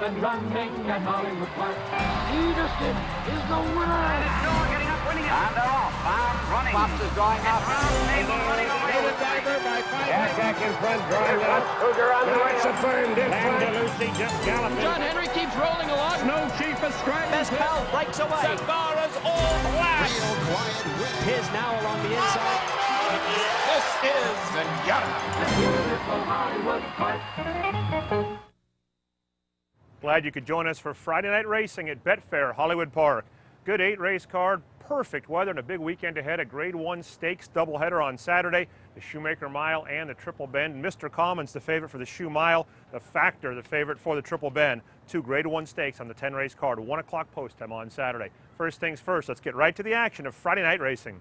and running at Hollywood Park. Peterson is the winner. And it's Noah getting up, winning it. And they're off. Bounds running. Fox is drawing up. Mabel running away. David Diver by five. Jack in front, drawing up. Cougar on the Nice rail. affirmed in front. Lucy just galloping. John Henry keeps rolling along. Snow Chief is striding. Best pal breaks away. Savara's all black. Real quiet win. His now along the inside. This is Zenyatta. Beautiful Hollywood Park. Glad you could join us for Friday night racing at Betfair Hollywood Park. Good eight race card, perfect weather, and a big weekend ahead. A Grade One Stakes doubleheader on Saturday, the Shoemaker Mile and the Triple Bend. Mr. Commons the favorite for the Shoe Mile, the Factor the favorite for the Triple Bend. Two Grade One Stakes on the 10 race card, one o'clock post time on Saturday. First things first, let's get right to the action of Friday night racing.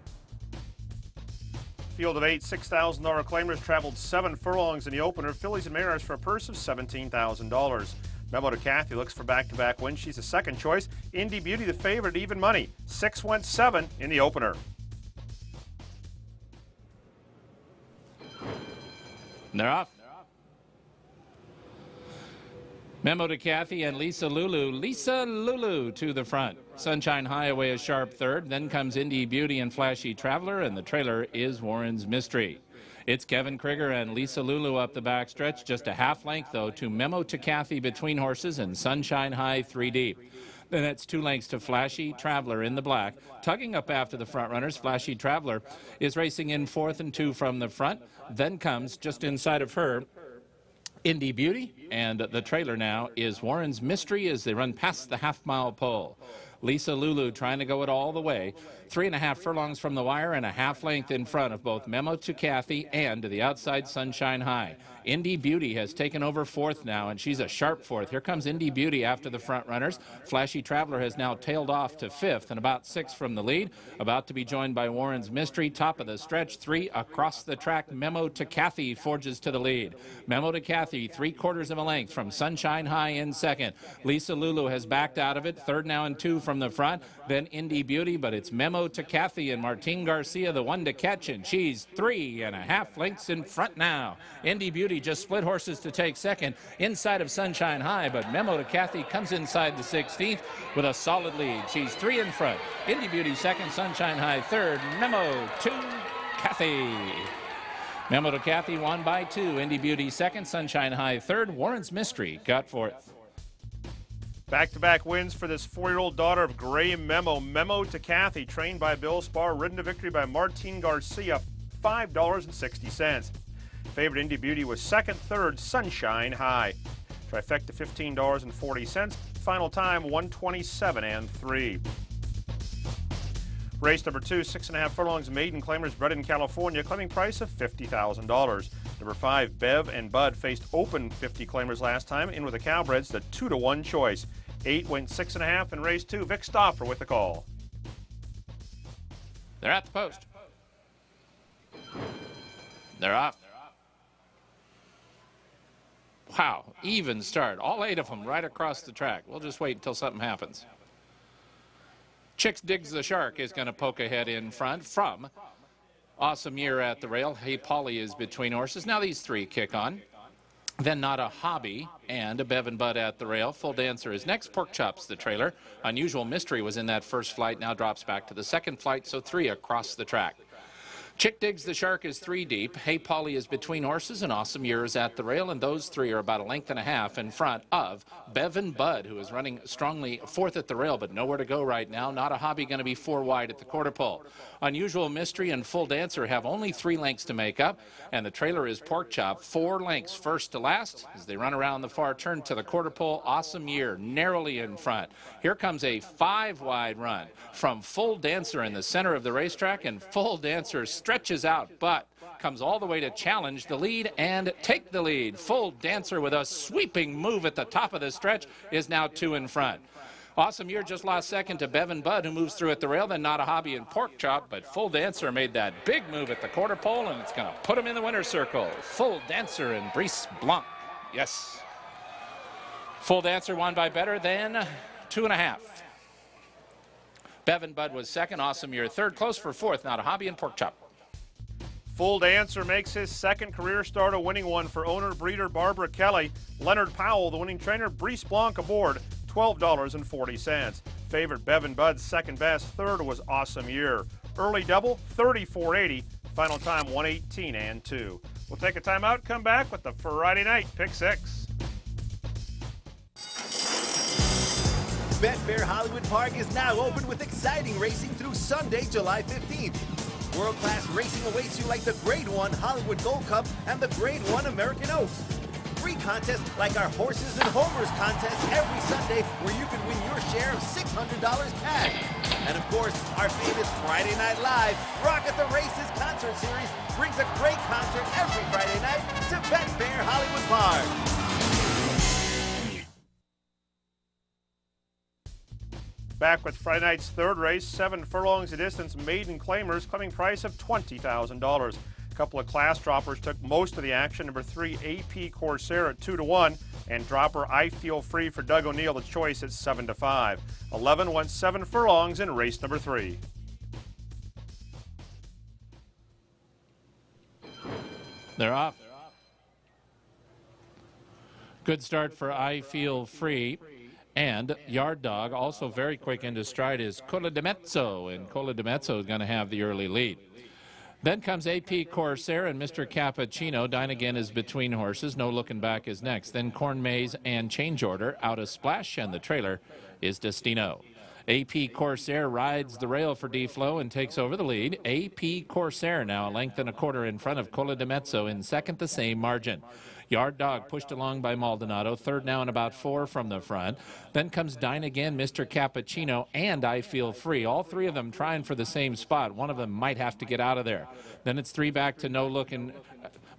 Field of eight $6,000 claimers traveled seven furlongs in the opener. Fillies and Mariners for a purse of $17,000. Memo to Kathy looks for back-to-back wins. She's a second choice. Indy Beauty the favorite, even money. Six went seven in the opener. They're off. Memo to Kathy and Lisa Lulu. Lisa Lulu to the front. Sunshine Highway a sharp third. Then comes Indie Beauty and Flashy Traveler, and the trailer is Warren's Mystery. It's Kevin Krigger and Lisa Lulu up the backstretch, just a half length though to Memo to Kathy between horses and Sunshine High three deep. Then it's two lengths to Flashy Traveler in the black. Tugging up after the front runners, Flashy Traveler is racing in fourth and two from the front. Then comes just inside of her Indie Beauty, and the trailer now is Warren's Mystery as they run past the half mile pole. Lisa Lulu trying to go it all the way. Three and a half furlongs from the wire and a half length in front of both Memo to Kathy and to the outside Sunshine High. Indy Beauty has taken over fourth now, and she's a sharp fourth. Here comes Indy Beauty after the front runners. Flashy Traveler has now tailed off to fifth and about six from the lead. About to be joined by Warren's Mystery. Top of the stretch, three across the track. Memo to Kathy forges to the lead. Memo to Kathy, three quarters of a length from Sunshine High in second. Lisa Lulu has backed out of it. Third now and two from the front. Then Indy Beauty, but it's Memo to Kathy and Martin Garcia, the one to catch, and she's three and a half lengths in front now. Indy Beauty just split horses to take second inside of Sunshine High, but Memo to Kathy comes inside the 16th with a solid lead. She's three in front. Indy Beauty second, Sunshine High third. Memo to Kathy. Memo to Kathy won by two. Indy Beauty second, Sunshine High third. Warren's Mystery got fourth. Back-to-back wins for this four-year-old daughter of Grey Memo. Memo to Kathy, trained by Bill Spawr, ridden to victory by Martin Garcia, $5.60. Favorite Indie Beauty was second, third, Sunshine High. Trifecta $15.40. Final time 127 and 3. Race number two, six and a half furlongs, maiden claimers bred in California, claiming price of $50,000. Number five, Bev and Bud faced open 50 claimers last time, in with the Cal-breds, the two to one choice. Eight went six and a half in race two. Vic Stauffer with the call. They're at the post. They're off. Wow, even start. All eight of them right across the track. We'll just wait until something happens. Chicks Digs the Shark is going to poke ahead in front from Awesome Year at the rail. Hey Polly is between horses. Now these three kick on. Then Not a Hobby and a Bevan Bud at the rail. Full Dancer is next. Pork Chops the trailer. Unusual Mystery was in that first flight, now drops back to the second flight, so three across the track. Chick Digs the Shark is three deep. Hey Polly is between horses and Awesome Year is at the rail, and those three are about a length and a half in front of Bevan Bud, who is running strongly fourth at the rail, but nowhere to go right now. Not a hobby going to be four wide at the quarter pole. Unusual Mystery and Full Dancer have only three lengths to make up, and the trailer is Pork Chop, four lengths first to last as they run around the far turn to the quarter pole. Awesome Year narrowly in front. Here comes a five wide run from Full Dancer in the center of the racetrack, and Full Dancer stretches out, but comes all the way to challenge the lead and take the lead. Full Dancer with a sweeping move at the top of the stretch is now two in front. Awesome Year just lost second to Bevan Bud, who moves through at the rail, then Not a Hobby and Pork Chop, but Full Dancer made that big move at the quarter pole, and it's going to put him in the winner's circle. Full Dancer and Brice Blanc. Yes. Full Dancer won by better than two and a half. Bevan Bud was second, Awesome Year third, close for fourth, Not a Hobby and Pork Chop. Full Dancer makes his second career start, a winning one for owner breeder Barbara Kelly. Leonard Powell, the winning trainer, Brice Blanc aboard, $12.40. Favorite Bevan Budd's second best, third was Awesome Year. Early double, 34.80. Final time, 118 and 2. We'll take a timeout, come back with the Friday night pick six. Betfair Hollywood Park is now open with exciting racing through Sunday, July 15th. World-class racing awaits you like the Grade 1 Hollywood Gold Cup and the Grade 1 American Oaks. Free contests like our Horses and Homers contest every Sunday where you can win your share of $600 cash. And of course, our famous Friday Night Live Rock at the Races concert series brings a great concert every Friday night to Betfair Hollywood Park. Back with Friday night's third race, seven furlongs of distance, maiden claimers, claiming price of $20,000. A couple of class droppers took most of the action. Number three, AP Corsair at two to one, and dropper I Feel Free for Doug O'Neill, the choice at seven to five. 11 went seven furlongs in race number three. They're off. Good start for I Feel Free. And Yard Dog, also very quick into stride, is Colledimezzo, and Colledimezzo is going to have the early lead. Then comes AP Corsair and Mr. Cappuccino. Dine again is between horses. No looking back is next. Then Corn Maze and Change Order out of Splash, and the trailer is Destino. AP Corsair rides the rail for D-Flow and takes over the lead. AP Corsair now a length and a quarter in front of Colledimezzo in second, the same margin. Yard Dog pushed along by Maldonado, third now and about four from the front. Then comes Dine Again, Mr. Cappuccino, and I Feel Free. All three of them trying for the same spot. One of them might have to get out of there. Then it's three back to no looking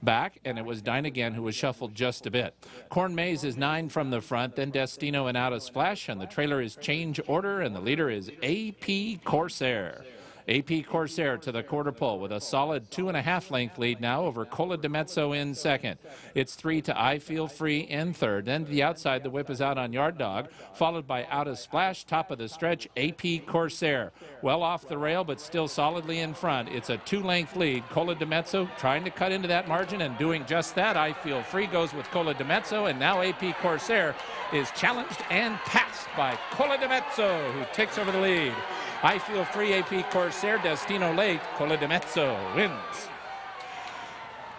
back, and it was Dine Again who was shuffled just a bit. Corn Maze is nine from the front, then Destino and Out of Splash, and the trailer is Change Order, and the leader is AP Corsair. AP Corsair to the quarter pole with a solid two and a half length lead now over Colledimezzo in second. It's three to I Feel Free in third. Then to the outside, the whip is out on Yard Dog, followed by Out of Splash, top of the stretch, AP Corsair. Well off the rail, but still solidly in front. It's a two length lead. Colledimezzo trying to cut into that margin and doing just that. I Feel Free goes with Colledimezzo, and now AP Corsair is challenged and passed by Colledimezzo, who takes over the lead. I Feel Free AP Corsair Destino Lake Colledimezzo wins.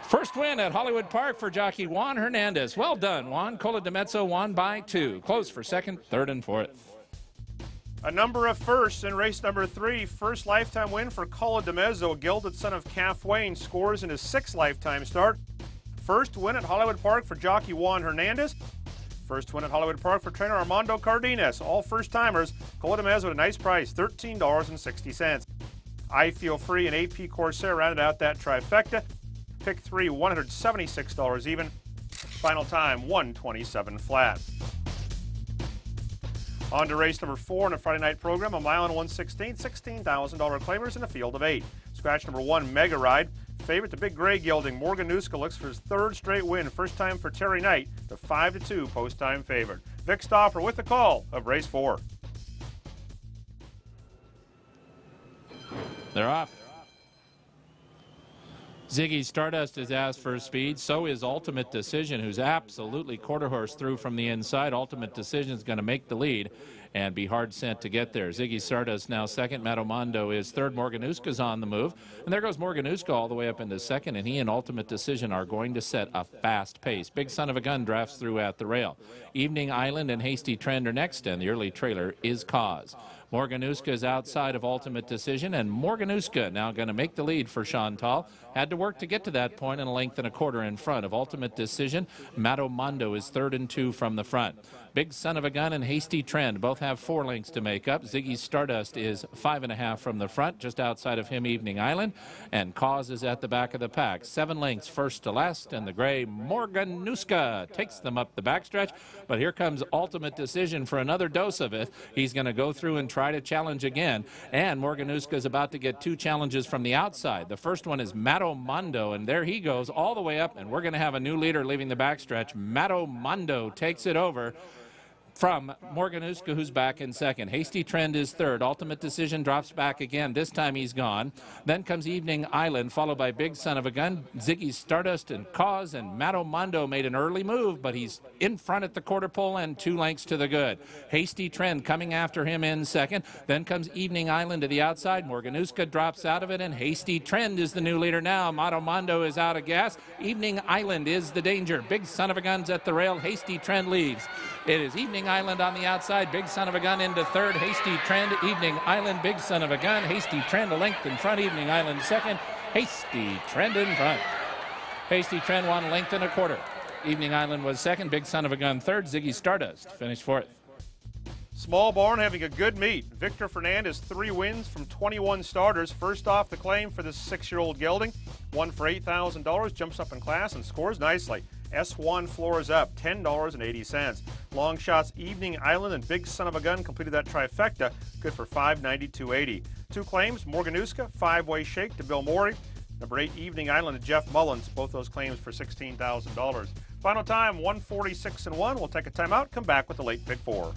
First win at Hollywood Park for jockey Juan Hernandez. Well done, Juan. Colledimezzo won by two. Close for second, third, and fourth. A number of firsts in race number three. First lifetime win for Colledimezzo, gilded son of Kafwain, scores in his sixth lifetime start. First win at Hollywood Park for jockey Juan Hernandez. First win at Hollywood Park for trainer Armando Cardenas. All first timers. Colledimezzo a nice price, $13.60. I Feel Free and AP Corsair rounded out that trifecta. Pick three, $176 even. Final time, 127 flat. On to race number four in a Friday night program, a mile and 116, $16,000 claimers in a field of eight. Scratch number one, Mega Ride. Favorite, the big gray gelding, Morgan Nuska looks for his third straight win. First time for Terry Knight, the 5 to 2 post time favorite. Vic Stauffer with the call of race four. They're off. Ziggy Stardust is asked for speed. So is Ultimate Decision, who's absolutely quarter horse through from the inside. Ultimate Decision is going to make the lead and be hard sent to get there. Ziggy Stardust now second. Mondo is third. Morganuska's on the move. And there goes Morganuska all the way up into second. And he and Ultimate Decision are going to set a fast pace. Big Son of a Gun drafts through at the rail. Evening Island and Hasty Trend are next. And the early trailer is Cause. Morganuska is outside of ultimate decision, and Morganuska now going to make the lead for Chantal. Had to work to get to that point in a length and a quarter in front of ultimate decision. Mato Mondo is third and two from the front. Big Son of a Gun and Hasty Trend both have four lengths to make up. Ziggy Stardust is five and a half from the front, just outside of him, Evening Island. And Cause is at the back of the pack. Seven lengths first to last, and the gray Morganuska takes them up the backstretch. But here comes Ultimate Decision for another dose of it. He's going to go through and try to challenge again. And Morganuska is about to get two challenges from the outside. The first one is Mato Mondo, and there he goes all the way up, and we're going to have a new leader leaving the backstretch. Mato Mondo takes it over. From Morganuska, who's back in second. Hasty Trend is third. Ultimate Decision drops back again. This time he's gone. Then comes Evening Island, followed by Big Son of a Gun, Ziggy Stardust, and Cause. And Mato Mondo made an early move, but he's in front at the quarter pole and two lengths to the good. Hasty Trend coming after him in second. Then comes Evening Island to the outside. Morganuska drops out of it, and Hasty Trend is the new leader now. Mato Mondo is out of gas. Evening Island is the danger. Big Son of a Gun's at the rail. Hasty Trend leaves. It is Evening Island on the outside. Big Son of a Gun into third. Hasty Trend. Evening Island. Big Son of a Gun. Hasty Trend a length in front. Evening Island second. Hasty Trend in front. Hasty Trend one length and a quarter. Evening Island was second. Big Son of a Gun third. Ziggy Stardust finished fourth. Small barn having a good meet. Victor Fernandez, three wins from 21 starters. First off the claim for this six-year-old gelding. One for $8,000, jumps up in class and scores nicely. Eswan Flores up, $10.80. Long shots, Evening Island and Big Son of a Gun completed that trifecta, good for $592.80. Two claims, Morganuska, five-way shake to Bill Morey. Number eight, Evening Island to Jeff Mullins, both those claims for $16,000. Final time, 146 and 1. We'll take a timeout, come back with the late pick four.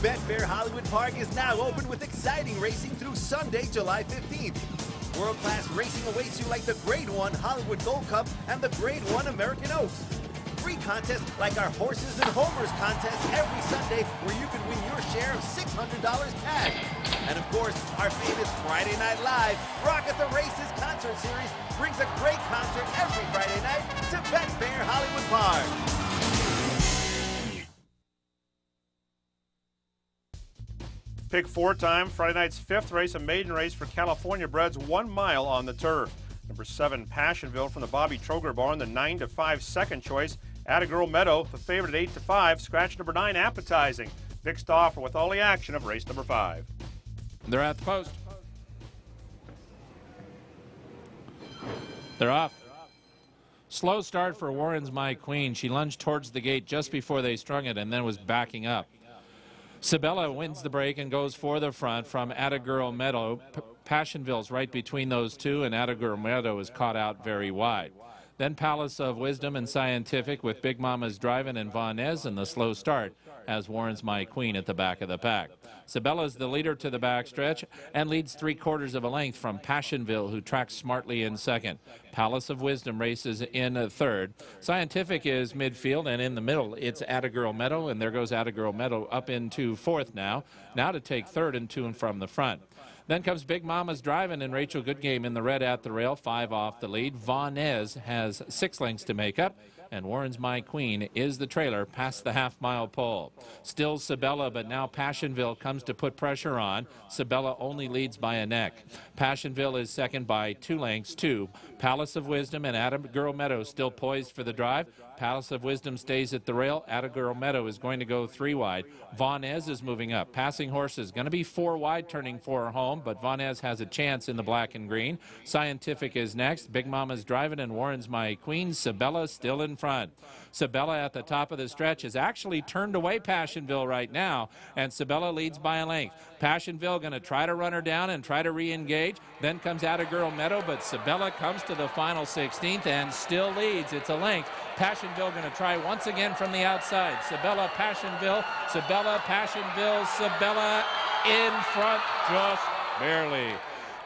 Betfair Hollywood Park is now open with exciting racing through Sunday, July 15th. World-class racing awaits you like the Grade 1 Hollywood Gold Cup and the Grade 1 American Oaks. Free contests like our Horses and Homers contest every Sunday where you can win your share of $600 cash. And of course, our famous Friday Night Live Rock at the Races concert series brings a great concert every Friday night to Betfair Hollywood Park. Pick four time, Friday night's fifth race, a maiden race for California breds, one mile on the turf. Number seven, Passionville from the Bobby Troger barn, the nine to five second choice. Attagirl Meadow, the favorite at eight to five. Scratch number nine, appetizing. Vic Stauffer with all the action of race number five. They're at the post. They're off. Slow start for Warren's My Queen. She lunged towards the gate just before they strung it and then was backing up. Sibella wins the break and goes for the front from Attagirl Meadow. P Passionville's right between those two, and Attagirl Meadow is caught out very wide. Then Palace of Wisdom and Scientific with Big Mama's Driving and Von Ness and the slow start as Warren's My Queen at the back of the pack. Sibella is the leader to the backstretch and leads three quarters of a length from Passionville, who tracks smartly in second. Palace of Wisdom races in third. Scientific is midfield, and in the middle, it's Attagirl Meadow, and there goes Attagirl Meadow up into fourth now. Now to take third and two and from the front. Then comes Big Mama's driving and Rachel Goodgame in the red at the rail, five off the lead. Von Nez has six lengths to make up and Warren's My Queen is the trailer past the half mile pole. Still Sibella, but now Passionville comes to put pressure on. Sibella only leads by a neck. Passionville is second by two lengths, two. Palace of Wisdom and Attagirl Meadow still poised for the drive. Palace of Wisdom stays at the rail. Attagirl Meadow is going to go three wide. Von Ez is moving up. Passing Horses going to be four wide turning for home, but Von Ez has a chance in the black and green. Scientific is next. Big Mama's driving and Warren's My Queen. Sibella still in front. Sibella at the top of the stretch has actually turned away Passionville right now, and Sibella leads by a length. Passionville going to try to run her down and try to re-engage. Then comes Attagirl Meadow, but Sibella comes to the final 16th and still leads. It's a length. Passionville going to try once again from the outside. Sibella, Passionville, Sibella, Passionville, Sibella in front just barely.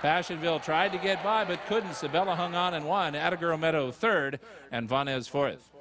Passionville tried to get by but couldn't. Sibella hung on and won. Attagirl Meadow third and Vanez fourth.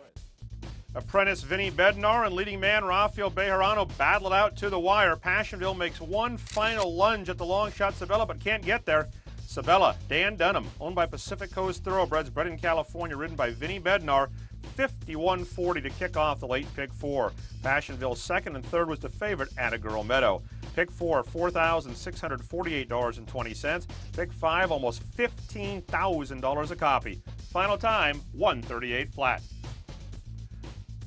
Apprentice Vinnie Bednar and leading man Rafael Bejarano battle it out to the wire. Passionville makes one final lunge at the long shot Sibella, but can't get there. Sibella, Dan Dunham, owned by Pacific Coast Thoroughbreds, bred in California, ridden by Vinnie Bednar. 51-40 to kick off the late pick four. Passionville second and third was the favorite at Attagirl Meadow. Pick four, $4,648.20. Pick five, almost $15,000 a copy. Final time, 138 flat.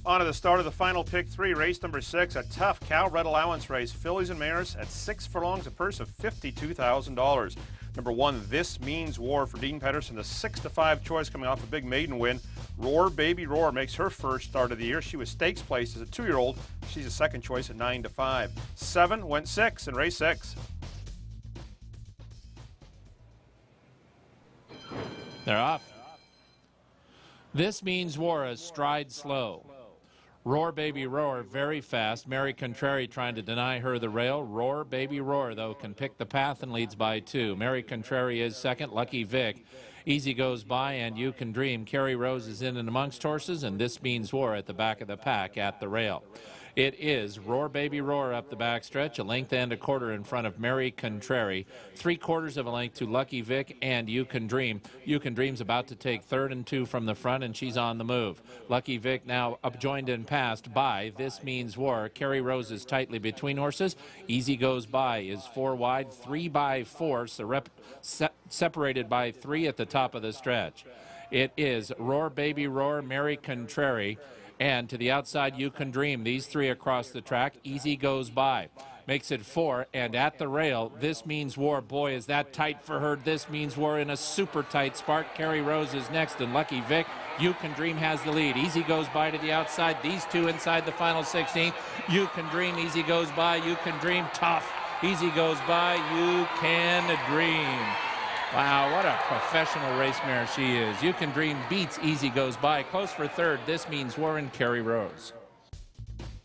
On to the start of the final pick three, race number six, a tough Cal-bred allowance race. Fillies and mares at six furlongs, a purse of $52,000. Number one, This Means War for Dean Pedersen, the six to five choice coming off a big maiden win. Roar Baby Roar makes her first start of the year. She was stakes placed as a two-year-old. She's a second choice at nine to five. Seven went six in race six. They're off. This means war a stride slow. Roar Baby Roar, very fast. Mary Contrary trying to deny her the rail. Roar Baby Roar, though, can pick the path and leads by two. Mary Contrary is second. Lucky Vic. Easy goes by, and you can dream. Carrie Rose is in and amongst horses, and this means war at the back of the pack at the rail. It is Roar Baby Roar up the backstretch, a length and a quarter in front of Mary Contrary, three quarters of a length to Lucky Vic and You Can Dream. You Can Dream's about to take third and two from the front, and she's on the move. Lucky Vic now up joined and passed by This Means War. Kerry Rose is tightly between horses. Easy Goes By is four wide, three by four, so se separated by three at the top of the stretch. It is Roar Baby Roar, Mary Contrary. And to the outside, you can dream. These three across the track. Easy goes by. Makes it four. And at the rail, this means war. Boy, is that tight for her. This means war in a super tight spark. Carrie Rose is next. And Lucky Vic, you can dream, has the lead. Easy goes by to the outside. These two inside the final 16. You can dream. Easy goes by. You can dream. Tough. Easy goes by. You can dream. Wow, what a professional race mare she is. You can dream beats easy goes by. Close for third. This means Warren Carey Rose.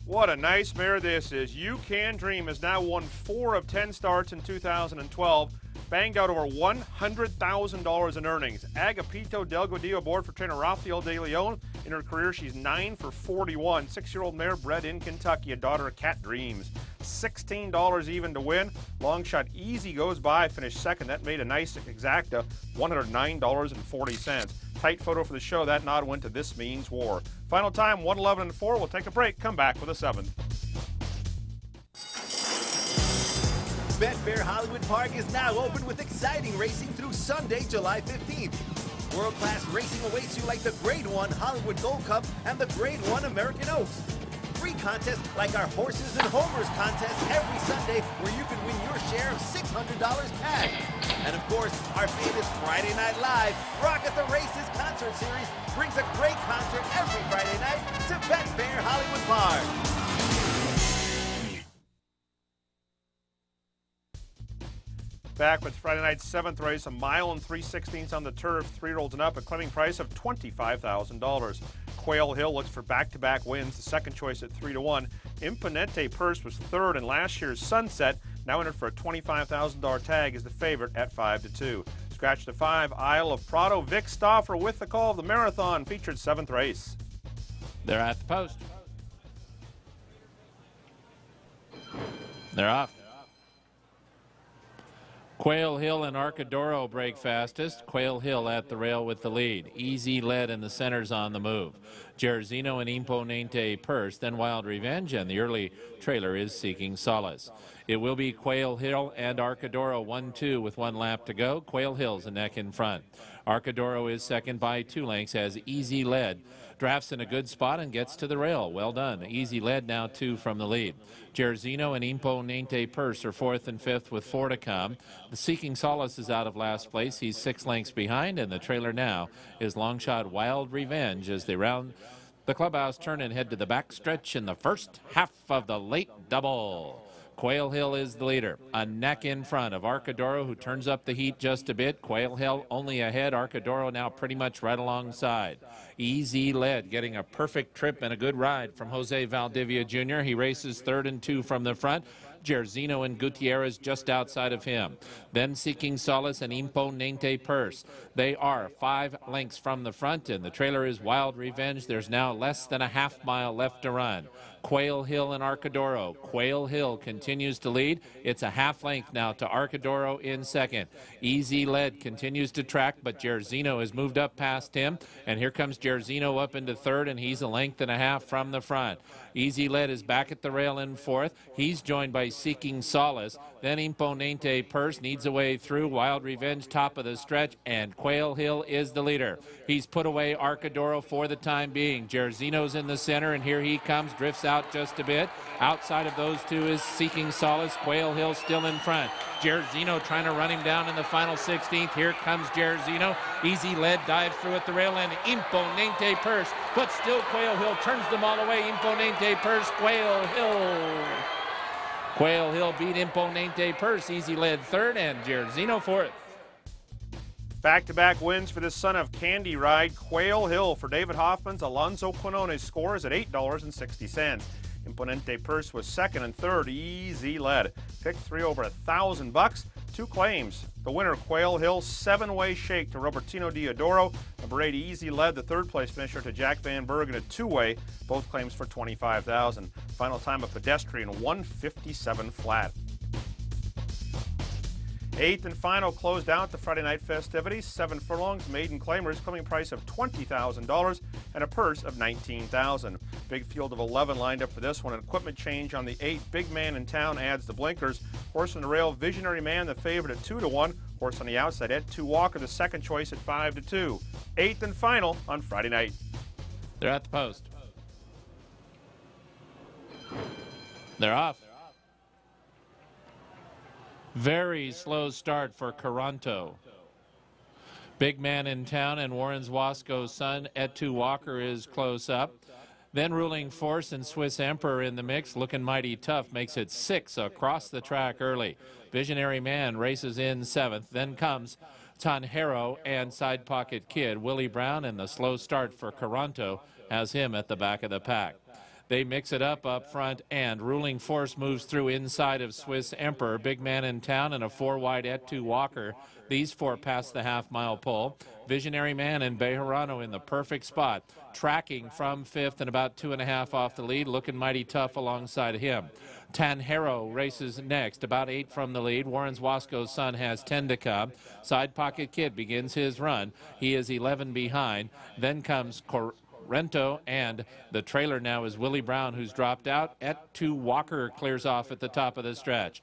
What a nice mare this is. You Can Dream has now won four of 10 starts in 2012, banged out over $100,000 in earnings. Agapito Delgadillo aboard for trainer Rafael De Leon. In her career, she's 9 for 41. Six year old mare bred in Kentucky, a daughter of Cat Dreams. $16 even to win. Long shot easy goes by, finished second. That made a nice exacta, $109.40. Tight photo for the show. That nod went to This Means War. Final time, 111 and 4. We'll take a break, come back with a 7. Betfair Hollywood Park is now open with exciting racing through Sunday, July 15th. World-class racing awaits you like the Grade 1 Hollywood Gold Cup and the Grade 1 American Oaks. Free contests like our Horses and Homers contest every Sunday where you can win your share of $600 cash. And of course, our famous Friday Night Live Rock at the Races concert series brings a great concert every Friday night to Betfair Hollywood Park. Back with Friday night's seventh race, a mile and three sixteenths on the turf, three-year-olds and up, a claiming price of $25,000. Quail Hill looks for back-to-back wins, the second choice at three to one. Imponente Purse was third in last year's Sunset, now entered for a $25,000 tag, is the favorite at five to two. Scratch to five, Isle of Prado, Vic Stauffer with the call of the marathon, featured seventh race. They're at the post. They're off. Quail Hill and Arcadoro break fastest. Quail Hill at the rail with the lead. Easy led and the centers on the move. Jerzino and Imponente Purse, then Wild Revenge, and the early trailer is Seeking Solace. It will be Quail Hill and Arcadoro 1-2 with one lap to go. Quail Hill's a neck in front. Arcadoro is second by two lengths, has easy led drafts in a good spot and gets to the rail. Well done. Easy led now two from the lead. Jerzino and Imponente Purse are fourth and fifth with four to come. The Seeking Solace is out of last place. He's six lengths behind, and the trailer now is Longshot Wild Revenge as they round the clubhouse turn and head to the back stretch in the first half of the late double. Quail Hill is the leader, a neck in front of Arcadoro, who turns up the heat just a bit. Quail Hill only ahead. Arcadoro now pretty much right alongside. Easy led, getting a perfect trip and a good ride from Jose Valdivia Jr. He races third and two from the front. Jerzino and Gutierrez just outside of him. Then Seeking Solace and Imponente Purse. They are five lengths from the front, and the trailer is Wild Revenge. There's now less than a half mile left to run. Quail Hill and Arcadoro. Quail Hill continues to lead. It's a half length now to Arcadoro in second. Easy Led continues to track, but Jerzino has moved up past him. And here comes Jerzino up into third, and he's a length and a half from the front. Easy Led is back at the rail in fourth. He's joined by Seeking Solace. Then Imponente Purse needs a way through. Wild Revenge top of the stretch, and Quail Hill is the leader. He's put away Arcadoro for the time being. Jerzino's in the center, and here he comes, drifts out just a bit. Outside of those two is Seeking Solace. Quail Hill still in front. Jerzino trying to run him down in the final 16th. Here comes Jerzino. Easy led, dives through at the rail end. Imponente Purse, but still Quail Hill turns them all away. Imponente Purse, Quail Hill. Quail Hill beat Imponente Purse. Easy led third and Jerzino fourth. Back-to-back wins for the son of Candy Ride, Quail Hill for David Hoffman's Alonso Quinones scores at $8.60. Imponente Purse was second and third, easy led. Pick three over a thousand bucks. Two claims. The winner, Quail Hill, seven-way shake to Robertino Diodoro. Number eight, easy led the third place finisher to Jack Van Bergen, a two-way. Both claims for 25000 Final time, a pedestrian, 157 flat. Eighth and final closed out the Friday night festivities. Seven furlongs, maiden claimers, claiming price of $20,000 and a purse of $19,000. Big field of 11 lined up for this one. An equipment change on the eight. Big man in town adds the blinkers. Horse on the rail, Visionary Man, the favorite at 2 to 1. Horse on the outside at 2 Walker, the second choice at 5 to 2. Eighth and final on Friday night. They're at the post. They're off. Very slow start for Caranto. Big man in town and Warren's Wasco's son, Et2 Walker, is close up. Then ruling force and Swiss Emperor in the mix, looking mighty tough, makes it six across the track early. Visionary Man races in seventh. Then comes Tanjero and Side Pocket Kid. Willie Brown and the slow start for Caranto has him at the back of the pack. They mix it up up front, and ruling force moves through inside of Swiss Emperor. Big man in town and a four wide et two Walker. These four pass the half mile pole. Visionary Man and Bejarano in the perfect spot, tracking from fifth and about two and a half off the lead, looking mighty tough alongside him. Tanjero races next, about eight from the lead. Warren's Wasco's son has 10 to come. Side Pocket Kid begins his run. He is 11 behind. Then comes Cor Rento, and the trailer now is Willie Brown, who's dropped out. Et 2 Walker clears off at the top of the stretch.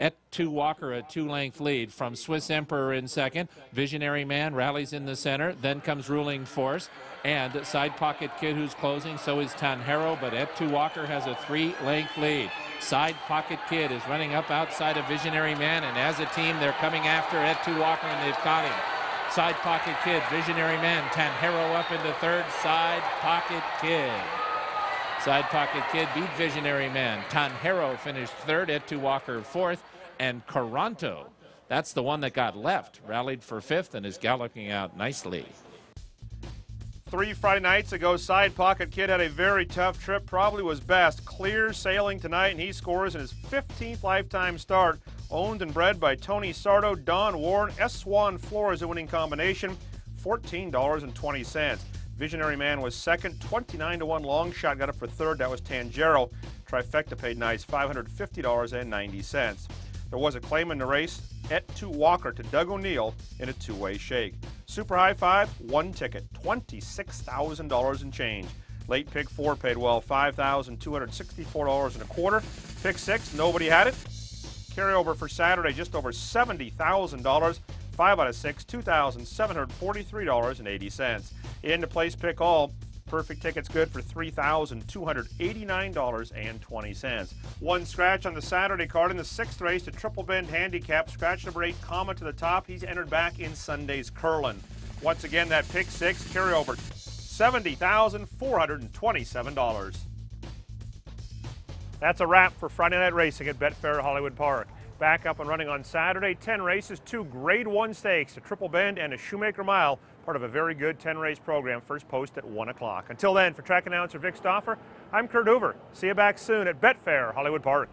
Et 2 Walker, a two length lead from Swiss Emperor in second. Visionary Man rallies in the center. Then comes Ruling Force and Side Pocket Kid, who's closing. So is Tanjero, but Et 2 Walker has a three length lead. Side Pocket Kid is running up outside of Visionary Man, and as a team, they're coming after Et 2 Walker, and they've caught him. Side Pocket Kid, Visionary Man, Tanjero up into third, Side Pocket Kid. Side Pocket Kid beat Visionary Man. Tanjero finished third, Et 2 Walker fourth, and Caranto, that's the one that got left, rallied for fifth and is galloping out nicely. Three Friday nights ago, Side Pocket Kid had a very tough trip, probably was best. Clear sailing tonight, and he scores in his 15th lifetime start. Owned and bred by Tony Sardo, Don Warren, Eswan Flores a winning combination, $14.20. Visionary Man was second, 29 to 1 long shot, got up for third. That was Tanjero. Trifecta paid nice, $550.90. There was a claim in the race, Et 2 Walker to Doug O'Neill in a two way shake. Super high five, one ticket, $26,000 in change. Late pick four paid well, $5,264 and a quarter. Pick six, nobody had it. Carryover for Saturday, just over $70,000. Five out of six, $2,743.80. In the place pick all, Perfect tickets good for $3,289.20. One scratch on the Saturday card in the sixth race, to Triple Bend Handicap. Scratch number eight, comma to the top. He's entered back in Sunday's Curlin. Once again, that pick six carryover, $70,427. That's a wrap for Friday night racing at Betfair Hollywood Park. Back up and running on Saturday, 10 races, two grade one stakes, a triple bend and a shoemaker mile, part of a very good 10 race program. First post at 1 o'clock. Until then, for track announcer Vic Stauffer, I'm Kurt Hoover. See you back soon at Betfair Hollywood Park.